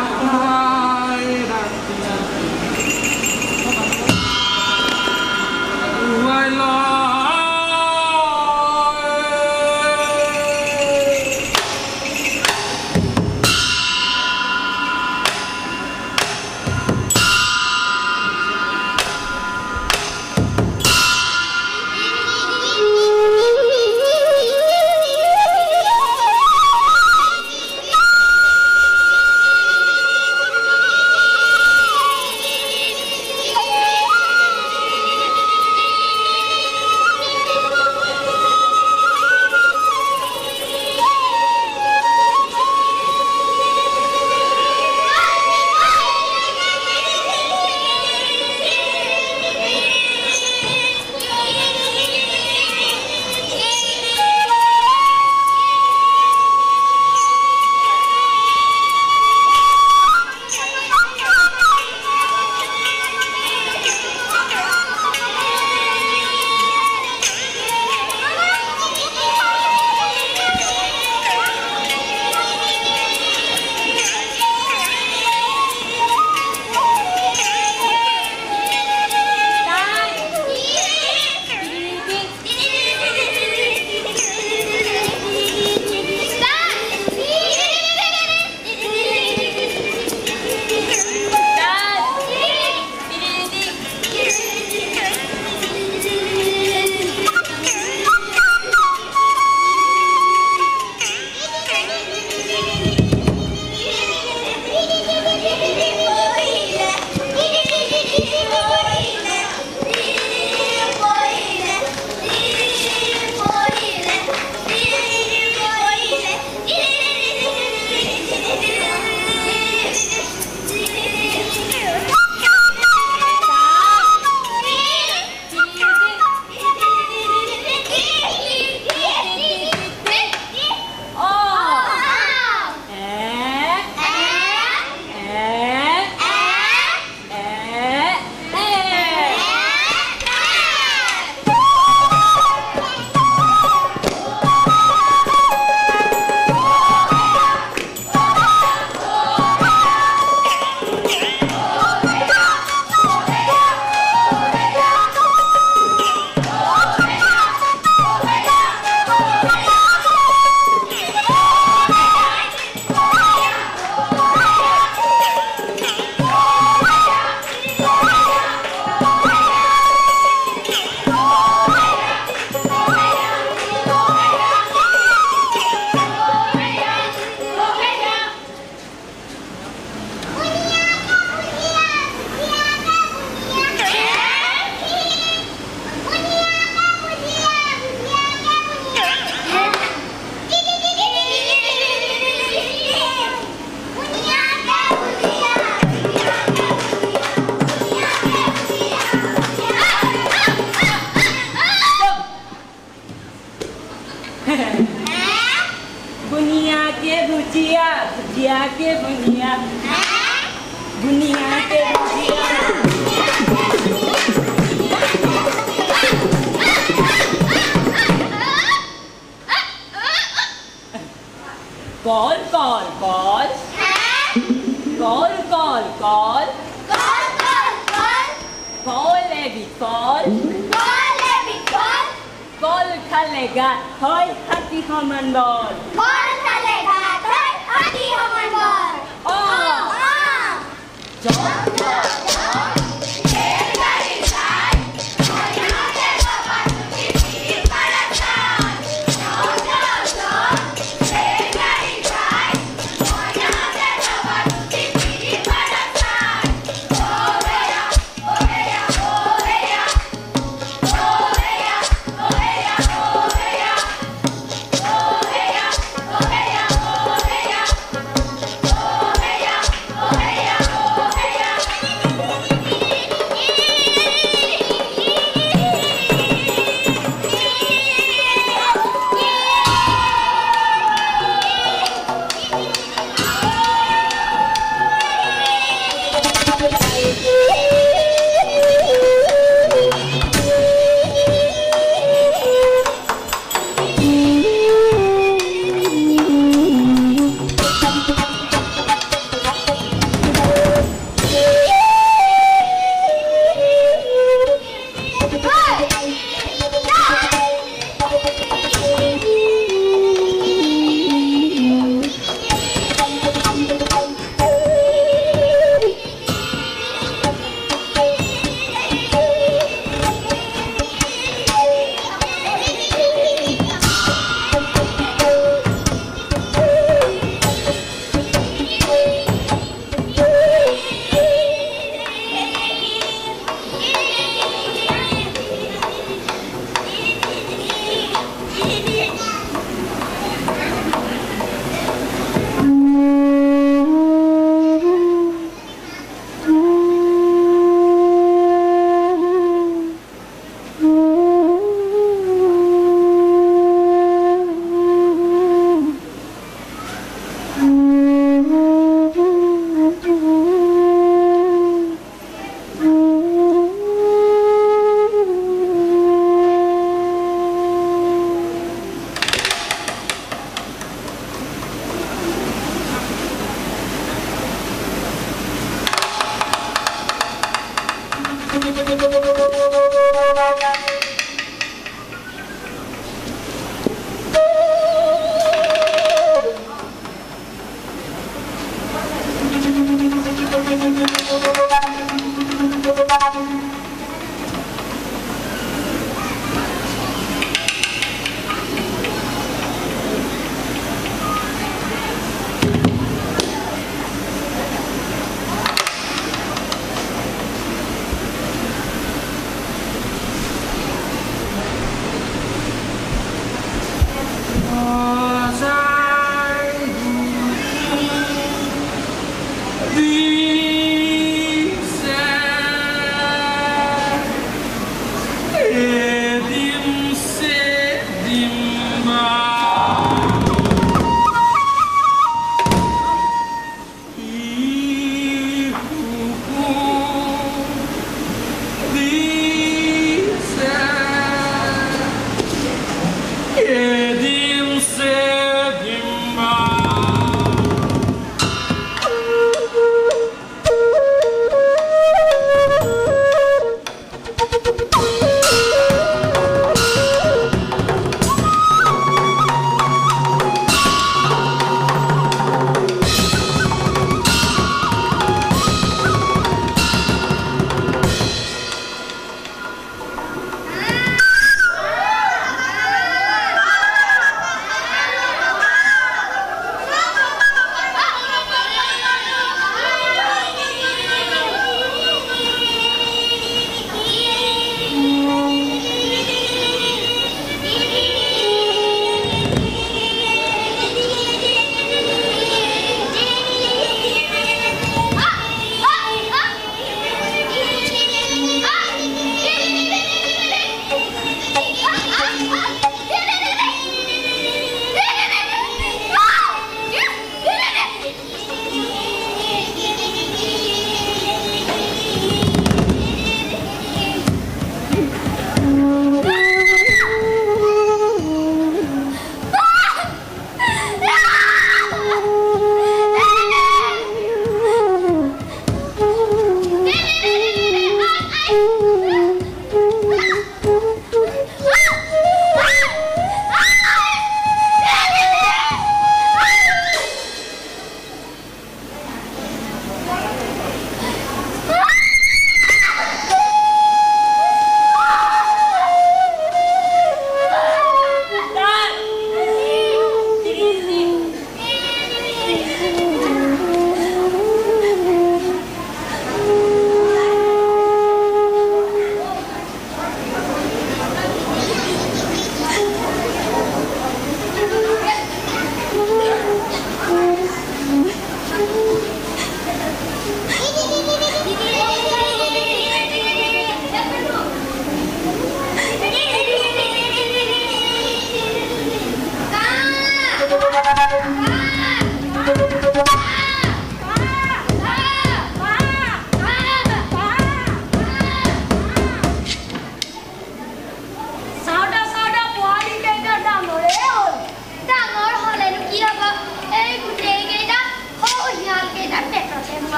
Allah. बुनिया के भुजिया भुजिया के बुनिया बुनिया के भुजिया call call. Call call call. Call call call. Call है भी कॉल। चलेगा होय हाथी हमन बोल मोर चलेगा होय हाथी हमन बोल ओ, ओ, ओ,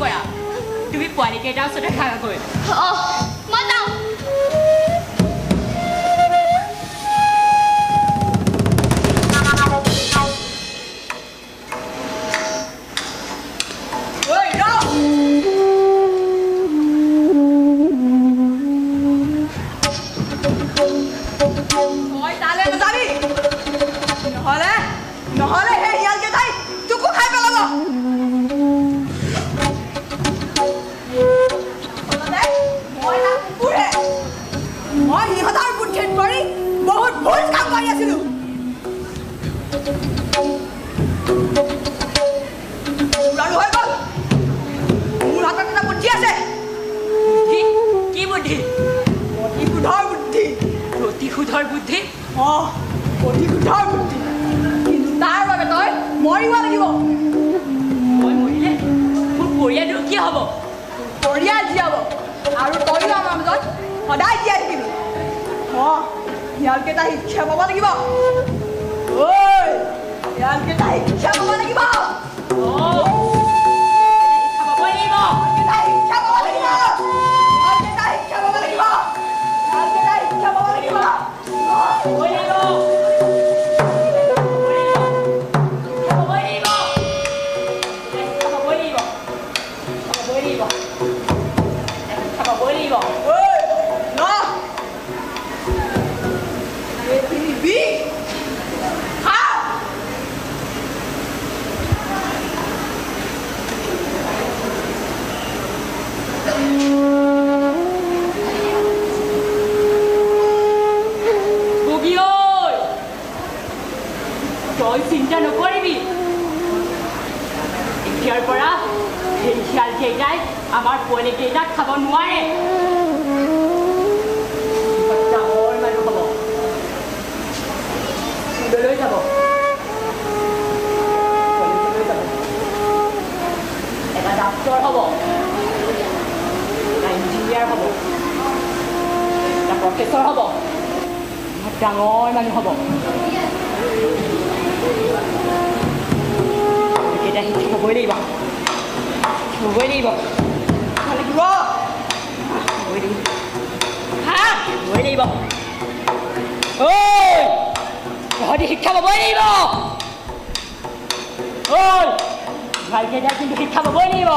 কৰা তুমি পোৱালিকেইটাৰ ওচৰতে থাকাগৈ অহ অতি শুদ্ধৰ বুদ্ধি কিন্তু তাৰ বাবে তই মৰিব লাগিব মই মৰিলে মোৰ পৰিয়ালটো কি হ'ব পৰিয়াল জীয়াব আৰু তইও আমাৰ মাজত সদায় জীয়াই থাকিবি অঁ শিয়ালকেইটা শিক্ষা পাব লাগিব ঐ শিয়ালকেইটা শিক্ষা পাব লাগিব অঁ 喂你不？哎，快点卡不喂你不？哎，快点进去卡不喂你不？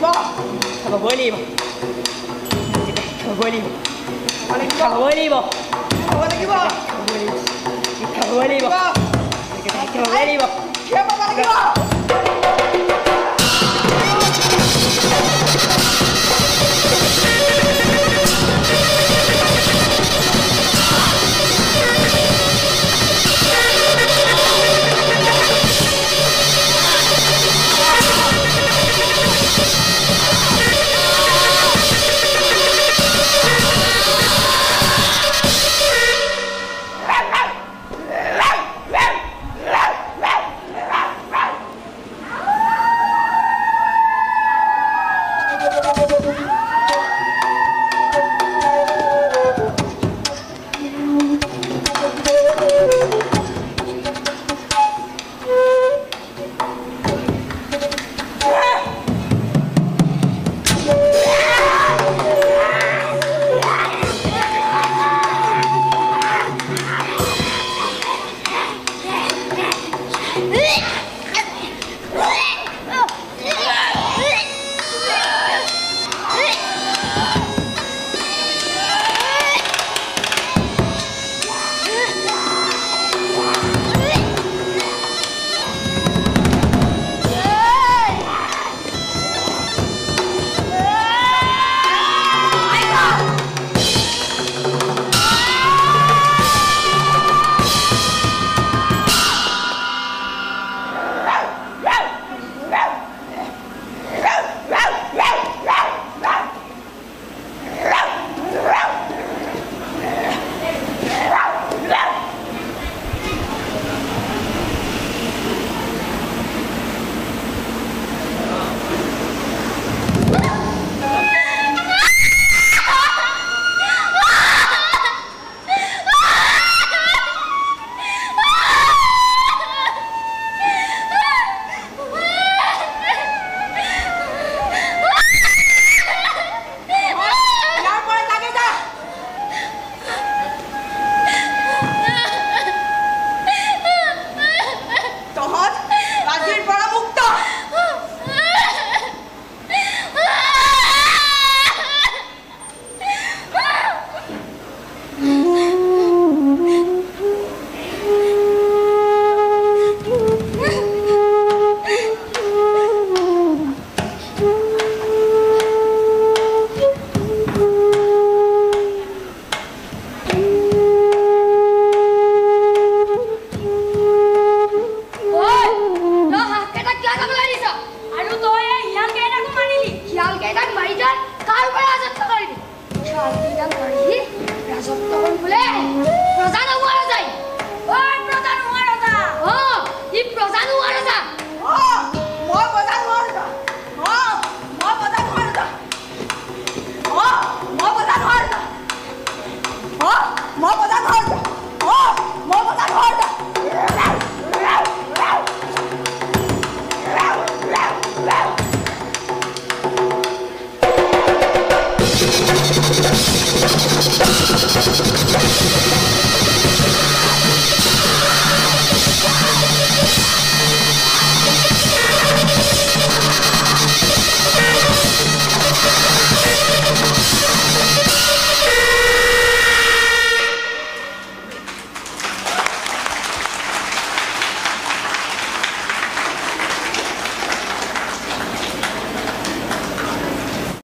不？卡不喂你不？卡不喂你不？卡不喂你不？卡不喂你不？卡不喂你不？卡不喂你不？卡不喂你不？卡不喂你不？